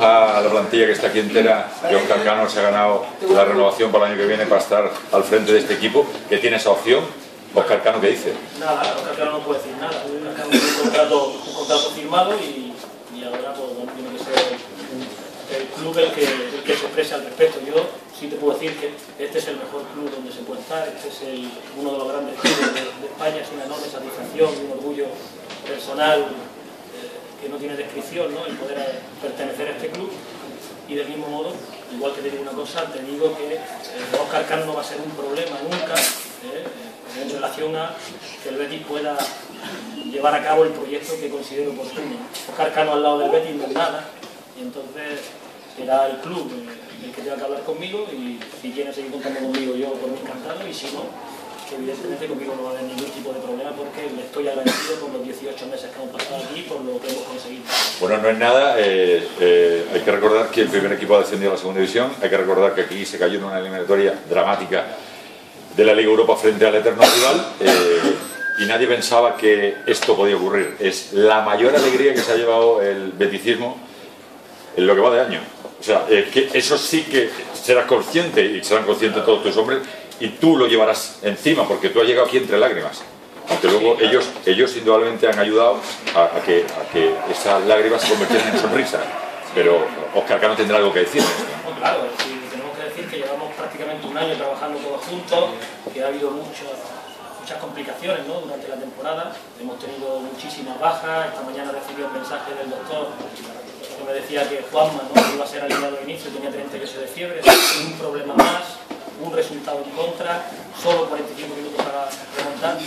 A la plantilla que está aquí entera, que Oscar Cano se ha ganado la renovación para el año que viene para estar al frente de este equipo, que tiene esa opción. Oscar Cano, ¿qué dice? Nada, Oscar Cano no puede decir nada. Un contrato, un contrato firmado y, y ahora pues, bueno, tiene que ser el club el que, el que se exprese al respecto. Yo sí te puedo decir que este es el mejor club donde se puede estar, este es el, uno de los grandes clubes de, de España, es una enorme satisfacción, un orgullo personal que no tiene descripción ¿no? el poder pertenecer a este club y del mismo modo, igual que te digo una cosa, te digo que eh, Oscar Cano no va a ser un problema nunca eh, en relación a que el Betis pueda llevar a cabo el proyecto que considero oportuno. Oscar Cano al lado del Betis no es nada y entonces será el club el que tenga que hablar conmigo y si quiere seguir contando conmigo yo por mi encantado y si no, evidentemente conmigo no va a haber ningún tipo de problema porque le estoy agradecido por los 18 meses que hemos pasado aquí por lo que hemos conseguido. Bueno, no es nada, eh, eh, hay que recordar que el primer equipo ha descendido a la segunda división, hay que recordar que aquí se cayó en una eliminatoria dramática de la Liga Europa frente al eterno rival eh, y nadie pensaba que esto podía ocurrir. Es la mayor alegría que se ha llevado el beticismo en lo que va de año. O sea, que eso sí que serás consciente y serán conscientes todos tus hombres y tú lo llevarás encima, porque tú has llegado aquí entre lágrimas. Aunque luego ellos, ellos indudablemente han ayudado a, que, que, esas lágrimas se convirtieran en sonrisas. Pero Oscar Cano tendrá algo que decir. claro, tenemos que decir que llevamos prácticamente un año trabajando todos juntos, que ha habido muchas muchas complicaciones ¿no? durante la temporada. Hemos tenido muchísimas bajas. Esta mañana recibí un mensaje del doctor que me decía que Juanma ¿no? iba a ser alineado al inicio, tenía 38 de fiebre, un problema más en contra, solo 45 minutos para remontar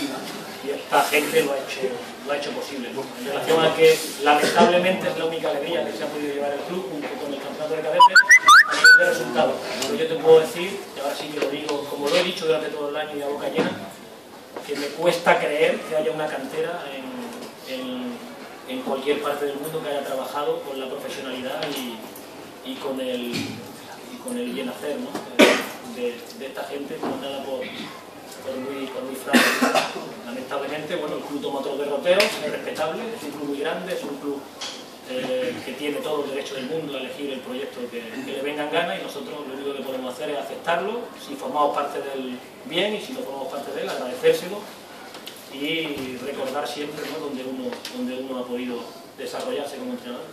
y esta gente lo ha hecho, lo ha hecho posible. En relación a que lamentablemente es la única alegría que se ha podido llevar el club junto con el campeonato de cadetes a nivel de resultados. Pero yo te puedo decir, y ahora sí que lo digo como lo he dicho durante todo el año y a boca llena, que me cuesta creer que haya una cantera en, en, cualquier parte del mundo que haya trabajado con la profesionalidad y, y con el, y con el bien hacer. ¿no? De, esta gente comandada por, por, muy, por Lamentablemente, bueno, el club toma otros derroteros, es respetable, es un club muy grande, es un club eh, que tiene todo el derecho del mundo a elegir el proyecto que, le vengan ganas y nosotros lo único que podemos hacer es aceptarlo, si formamos parte del bien y si no formamos parte de él, agradecérselo y recordar siempre donde, uno, donde uno ha podido desarrollarse como entrenador.